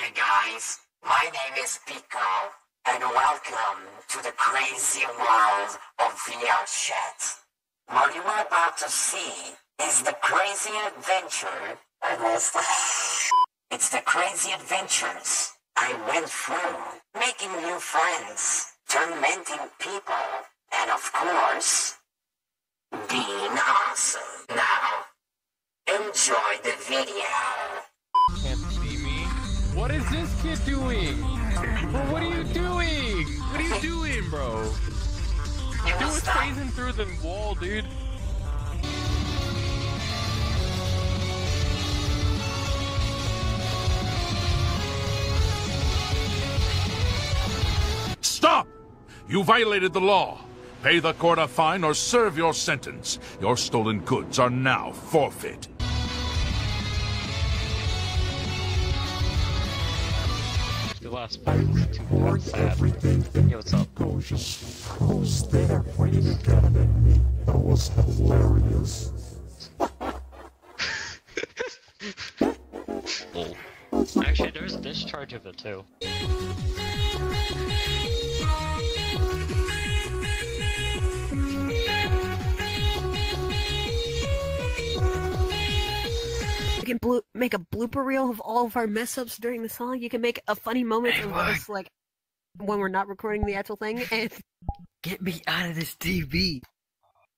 Hey guys, my name is Pico, and welcome to the crazy world of VR chat. What you are about to see is the crazy adventure it's the crazy adventures I went through, making new friends, tormenting people, and of course, being awesome. Now, enjoy the video. Can't see me. What is this kid doing? Bro, what are you doing? What are you doing, bro? You Dude was phasing through the wall, dude. Stop! You violated the law. Pay the court a fine or serve your sentence. Your stolen goods are now forfeit. The last part was too fucking sad. Yo, what's up? was there when you got at me. That was hilarious. Lol. Actually, there's a discharge of it too. You can blo- make a blooper reel of all of our mess ups during the song. You can make a funny moment of us like when we're not recording the actual thing. And Get me out of this TV.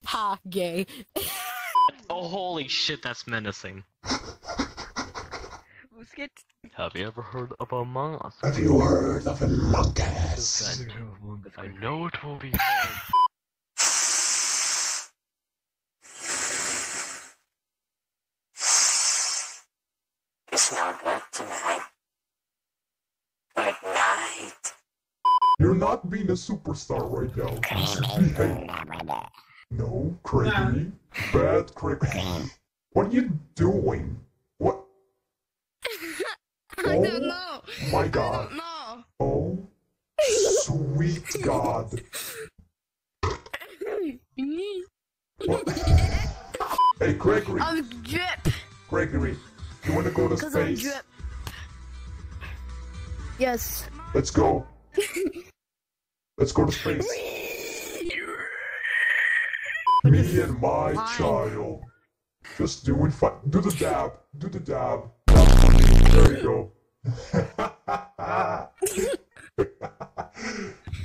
ha, gay. Oh, holy shit, that's menacing. Let's get Have you ever heard of Among Us? Have you heard of a monkass? I know it will be hard. It's not good tonight. Good night. You're not being a superstar right now. Behave. No, Craigie. Bad Craigie. What are you doing? What? I Oh don't know. my god. No. Oh, sweet god. What? Hey, Gregory. I'm drip. Gregory. You wanna go to Cause I'm space? drip. Yes. Let's go. Let's go to space. Me and my child. Just doing fun. Do the dab. Do the dab. There you go.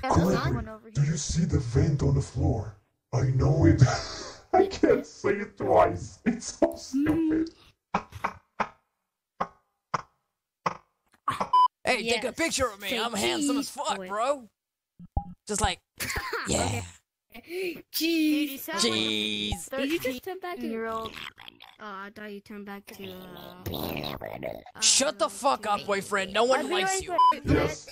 Gregory, do you see the vent on the floor? I know it. I can't say it twice. It's so stupid. Hey, take a picture of me. Say I'm handsome as fuck, boy. bro. Just like, yeah. Jeez. Jeez. Did you just turn back to your old? Oh, I thought you turned back to. Uh, Shut the fuck up, boyfriend. No one likes you. Yes.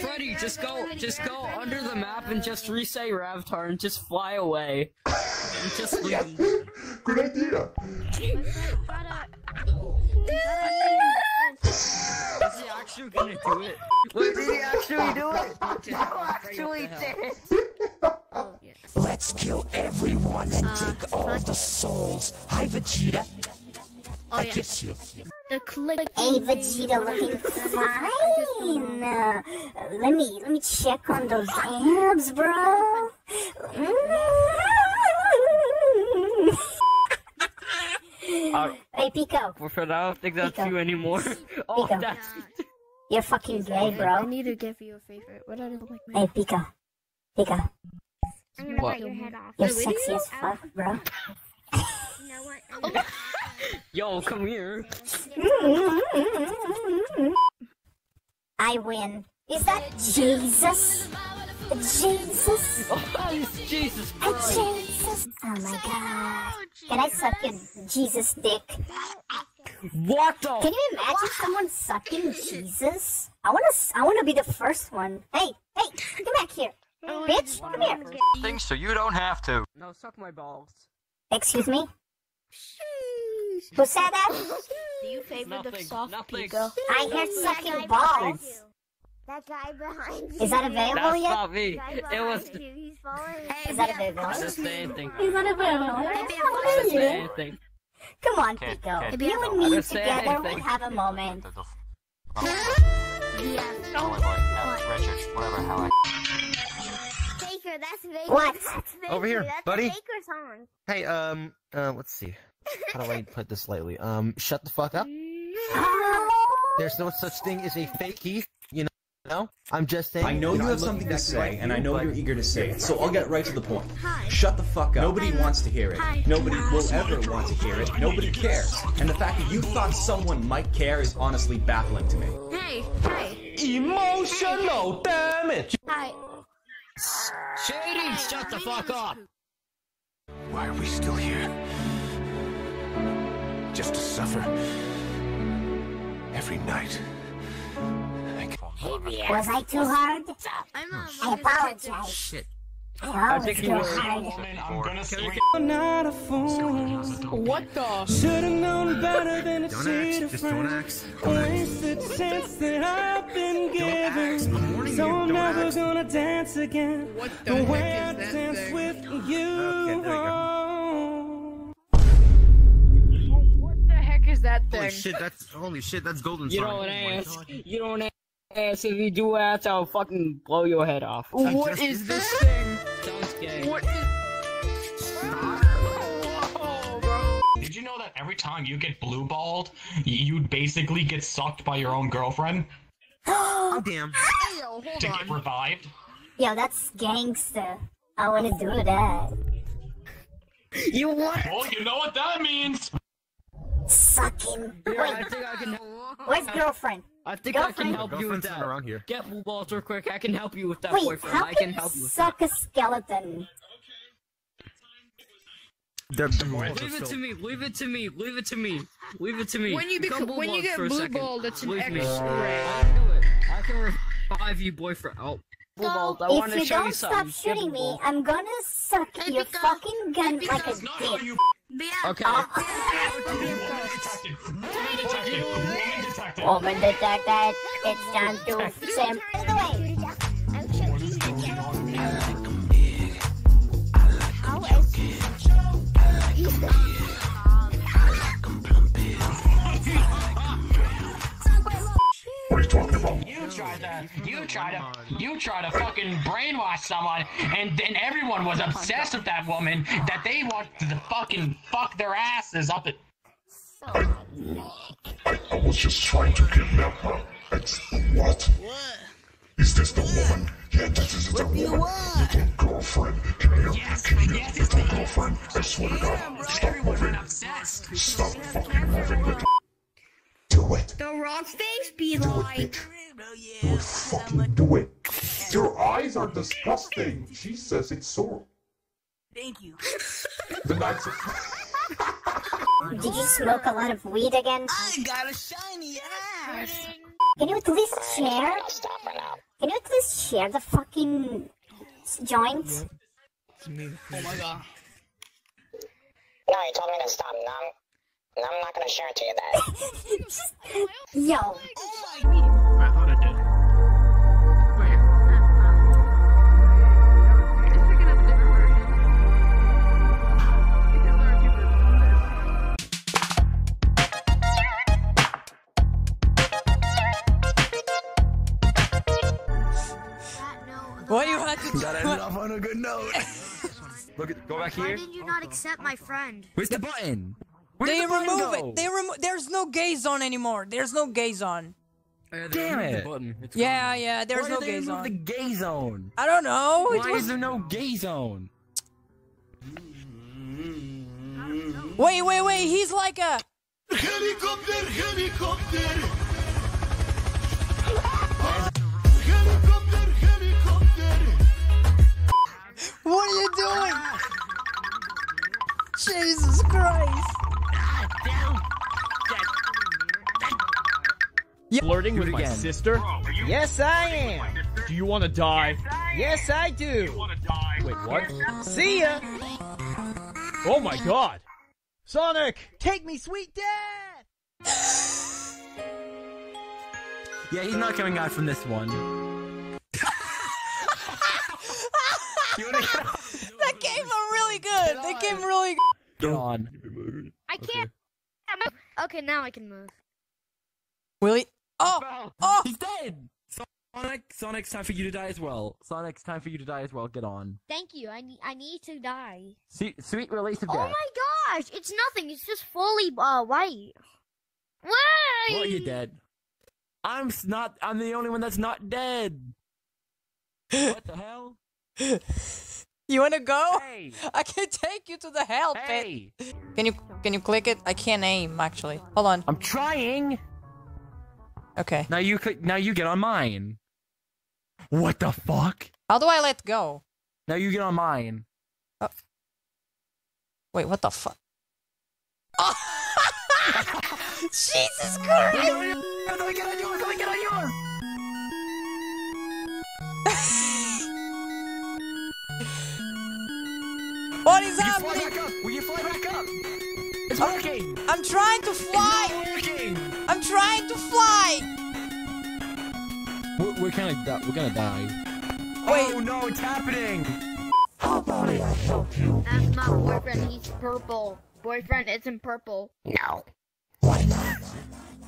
Freddy, just go, just go under the map and just reset your avatar and just fly away. And just leave. Good idea. Is he actually gonna do it? Wait, did he actually do it? He actually did. Oh, yes. Let's kill everyone and take all the souls. Hi, Vegeta. Oh, I yeah. kiss you. The click. Hey Vegeta looking fine. Uh, let me let me check on those abs, bro. Uh, hey Pico, Fred, I don't think that's Pico. you anymore. Oh, Pico. that's. You're fucking gay, bro. I bro. need to give you a favorite. What are the like? Hey Pico, Pico, I'm gonna What? bite your head off. you're sexy as oh. fuck, bro. You know what? Yo, come here. I win. Is that Jesus? Jesus? Oh, Jesus A Christ. Jesus? Oh my god. Can I suck your Jesus dick? What the? Can you imagine someone sucking Jesus? I wanna, s- I wanna be the first one. Hey, hey, come back here, bitch, come here. Things so you don't have to. No, suck my balls. Excuse me. Who said that? Do you favor the soft nothing. Pico? I heard sucking balls. That guy behind you. Is that available That's yet? not me. It was. He's following. Is that available? I didn't say anything. Is that available? I didn't say. Come on, Can't- Pico. can't You and me didn't together will anything. have a moment. Yeah. Oh my boy, Richard, whatever, how I. Baker, that's Baker. What? That's Baker. Over here, that's buddy. Baker song. Hey, um, uh, let's see. How do I put this lightly? Um, shut the fuck up. There's no such thing as a fake Keith, you know? No? I'm just saying. I know you I'm have something to exactly like say, and I know but- you're eager to say it, so I'll get right to the point. Hi. Shut the fuck up. Nobody wants to hear it. Hi. Nobody will ever want to hear it. Nobody cares. And the fact that you thought someone might care is honestly baffling to me. Hey, hey. Emotional damage. Hi. Shady, shut the fuck up. Why are we still here? Just to suffer? Every night. Was I too hard? I'm I apologize. Shit. Oh, I was think too you were. hard. I'm gonna swing. not a fool. What the? Should've known better than to Don't cheat a ask. Just don't friend. ask. Don't ask. Wasted chance that I've been Don't ask. given. So. I'm Don't never gonna dance again. What The the way heck I is that dance thing? with you. Okay, there you Oh. What the heck is that Holy shit, that's, holy shit, that's golden You don't Oh ask. God. You don't ask. If you do ask, I'll fucking blow your head off. What is this thing? Sounds gay. What is? Whoa. Did you know that every time you get blue balled, you basically get sucked by your own girlfriend Oh, damn. Hey, yo, hold to get revived? Yo, that's gangster. I wanna do that. You what? Well, you know what that means. Sucking. Yeah, I think I can. where's girlfriend? I think I can Girlfriend? help you with that. around here. Get blue balls real quick. I can help you with that Wait, boyfriend. how I can can you help you with suck a skeleton? They're, they're Leave it so- to me. Leave it to me. Leave it to me. Leave it to me. When you Become become, blue when you balls get blue second. ball, that's an Leave. X-ray. I can do it. I can revive you, boyfriend. Oh, blue balls. I want if to you show you don't something. stop shooting me. I'm gonna suck Hey, your Pico. fucking gun Hey, like a Pico. Not how dick. You Yeah. Okay. woman detected. Woman detected. Woman detected. Woman detected. It's time to sim. By the way, How is What are you talking about? You tried to, you tried to, you tried to fucking brainwash someone, and then everyone was obsessed with that woman that they wanted to fucking fuck their asses up at. I, I was just trying to kidnap her. It's what? What? Is this the woman? Yeah, this is the woman. Little girlfriend. Can I Yes, can you yes, little girlfriend? I swear to God. Stop moving. obsessed. Stop fucking moving, little. Do it. the wrong face be Do it, like? bitch. Do it. Fucking do it. Your eyes are disgusting. She says it's so. Thank you. The nights. did you smoke a lot of weed again? I got a shiny ass. Can you at least share? Stop now. Can you at least share the fucking joint? Oh my god. No, you told me to stop. No, I'm, no, I'm not gonna share it to you then. Yo, Oh my. I thought it did. Just up a different version. Because there are two versions of this. Why you had to? That ended off on a good note. Look at, go back here. Why here. did you not accept my friend? Where's the button? Where'd They the button remove go? it. They remo- There's no gay zone anymore. There's no gay zone. Damn it. Yeah, yeah. There's Why no did they gay remove zone. the gay zone? I don't know. Why was- is there no gay zone? Wait, wait, wait. He's like a. Helicopter, helicopter. Helicopter, Flirting with my again. sister? Yes, I am. Do you want to die? Yes, I do. Wait, what? See ya. Oh my god! Sonic! Take me, sweet dad. Yeah, he's not coming out from this one. That came really good. That came really good. Get on. I can't. move. Okay, now I can move. Willie. Oh, Oh, oh. He's dead. Sonic, Sonic, it's time for you to die as well. Sonic, it's time for you to die as well. Get on. Thank you. I need I need to die. Sweet, sweet release of Oh my gosh! It's nothing. It's just fully uh white. Why? Well, you're dead. I'm not. I'm the only one that's not dead. what the hell? You wanna go? Hey. I can take you to the hell Hey. pit. Can you can you click it? I can't aim actually. Hold on. I'm trying. Okay. Now you could. Now you get on mine. What the fuck? How do I let go? Now you get on mine. Oh. Wait, what the fuck? Oh. Jesus Christ! What is Will you fly happening? back up? Will you fly back up? It's I'm- working. I'm trying to fly. Working. I'm trying to fly. We're, we're kind of. Di- we're gonna die. Oh, Wait. Oh no! It's happening. That's my boyfriend. He's purple. Boyfriend isn't purple. No. Why not?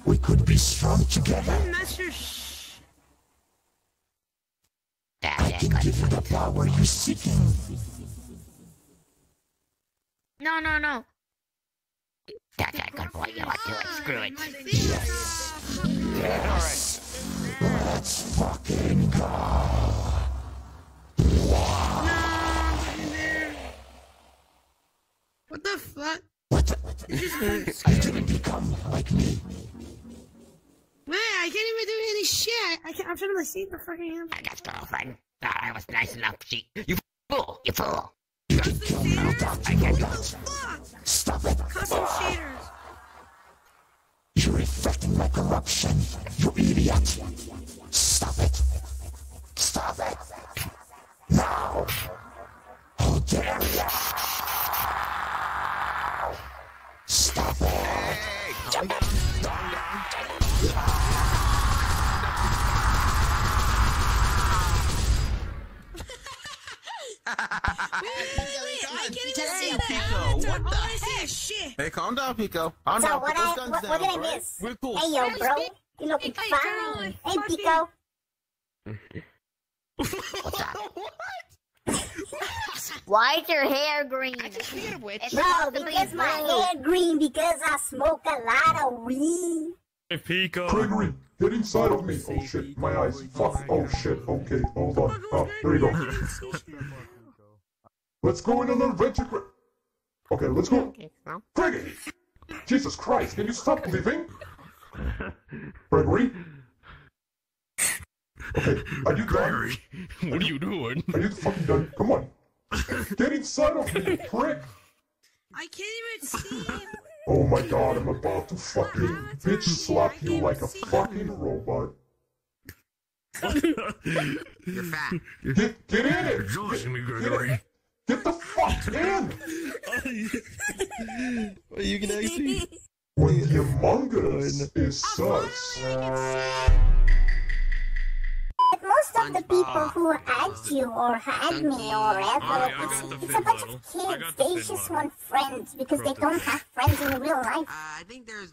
We could be strong together. Master, shh. I can give you the power you're seeking. No, no, no. That's a good boy. You want to do it. Screw it. Yes. Let's fucking go. What the fuck? I didn't become like me. Man, I can't even do any shit. I can't, I'm trying to see the fucking hand. I got girlfriend. Thought I was nice enough. She, you fool. You fool. You Stop it. Custom. You're reflecting my corruption. You idiot. Stop it. Stop it. Now. How dare you? Stop it. Hey, calm down, Pico. Calm So down. what I what, down, what did I alright? miss? We're cool. Hey yo, bro, you looking Hey, fine. Caroline, Hey, fuck Pico. Why is your hair green? Speaking of which, It's Bro, supposed to be because my blue. hair green because I smoke a lot of weed. Pico. Gregory, get inside of me. Oh shit, my eyes. Fuck. Oh shit. Okay, hold on. Oh, there you go. Let's go on an adventure. Gre- Okay, let's go. Gregory! Jesus Christ, can you stop leaving? Gregory? Okay, are you done? What are you doing? Are you fucking done? Come on. Get inside of me, prick! I can't even see him. Oh my god, I'm about to fucking bitch slap you like a fucking robot. You're fat. Get, get in it! Joshing me, Get, get, Gregory. it. get the fuck in! You can actually. When the Among Us is sus. But most of the people who add you or add me or whatever, it's, it's a bunch of kids. They just want friends because they don't have friends in real life. I think there's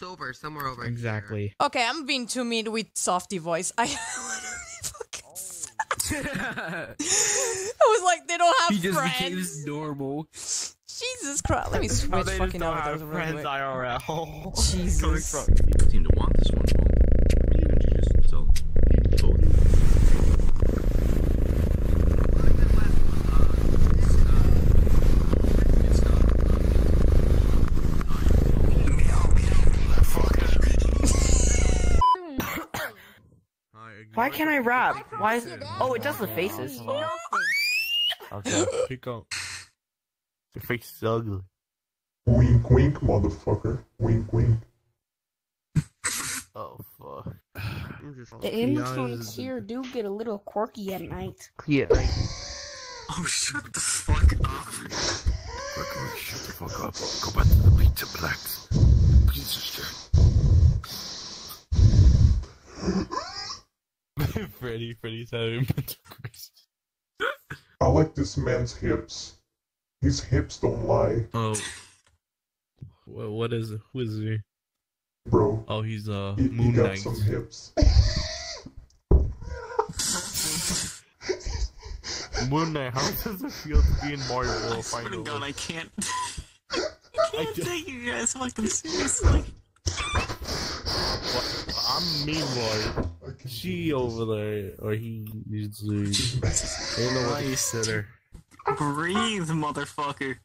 over somewhere over Exactly. Okay, I'm being too mean with softy voice. I. I was like, they don't have He just friends. became normal. Jesus Christ! Let me switch No, they fucking don't avatars friends. IRL. Jesus. People seem to want this one. Well, you can introduce yourself. Why can't I rap? Why is it? Oh, it does the faces. Okay. Pico. Your face is ugly. Wink, wink, motherfucker. Wink, wink. Oh fuck. The animatronics here do get a little quirky at night. Yeah. Oh, shut the fuck up. Gregory, shut the fuck up. Go back to the pizza blacks. Pizza Freddy, Freddy's having mental crisis. I like this man's hips. His hips don't lie. Oh. What, what is it? Who is he? Bro. Oh, he's uh He, he Moon got Knight. some hips. Moon Knight, how does it feel to be in Mario World finally? God, I can't. I can't take you guys fucking seriously. I'm meanwhile. She over there, or he is. Uh, I don't know what he said her. Breathe, motherfucker.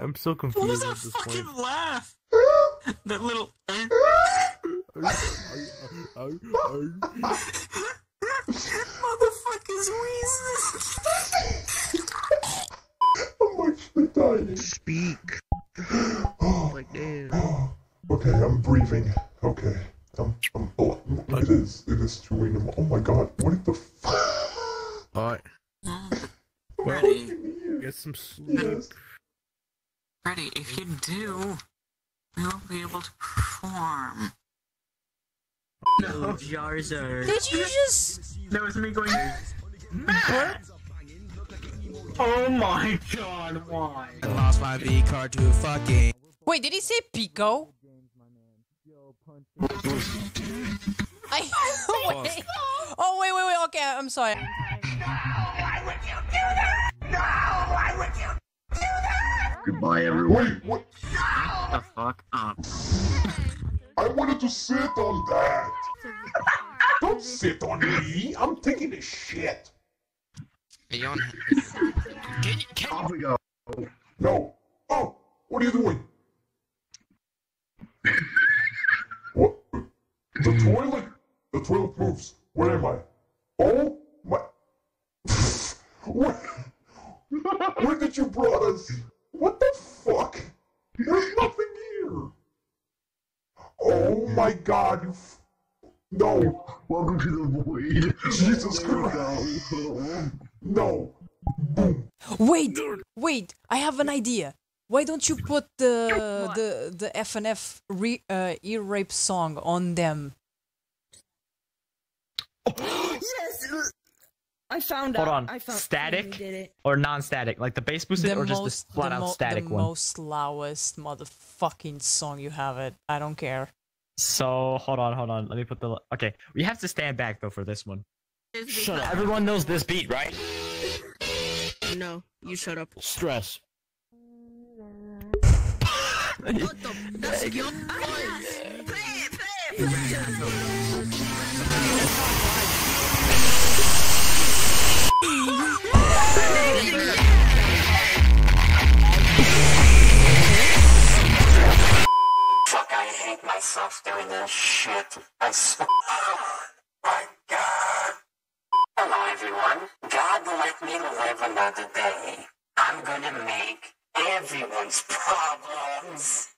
I'm so confused. What was that at this fucking point. laugh? that little. Motherfuckers wheezing. I'm actually dying. Speak. Some sleep. Ready, if you do, we won't be able to perform. No, Jarzar. Did you just? That was me going. Matt! Oh my god, why? I lost my V card to fucking. Wait, did he say Pico? I oh, wait. Oh wait, wait, wait. Okay, I'm sorry. Goodbye, everyone. Wait, what? the fuck up. I wanted to sit on that. Don't sit on me. I'm taking a shit. Can you, Off we go. No. Oh, what are you doing? what? The toilet? The toilet moves. Where am I? Oh my. Where, where did you brought us? What the fuck? There's nothing here. Oh my god, you. F- no. Welcome to the void. Jesus Christ. No. Wait, wait. I have an idea. Why don't you put the the the FNF re, uh, ear rape song on them? yes! I found Hold out. on. I found static He did it. or non-static? Like the bass boosted, the or just the flat the out mo- static the one? most lowest motherfucking song you have it. I don't care. So hold on, hold on. Let me put the. Okay, we have to stand back though for this one. Shut up. Everyone knows this beat, right? No, you shut up. Stress. What the? That's your Play it, play it, play Fuck, I hate myself doing this shit. I swear. My God. Hello, everyone. God let me live another day. I'm gonna make everyone's problems.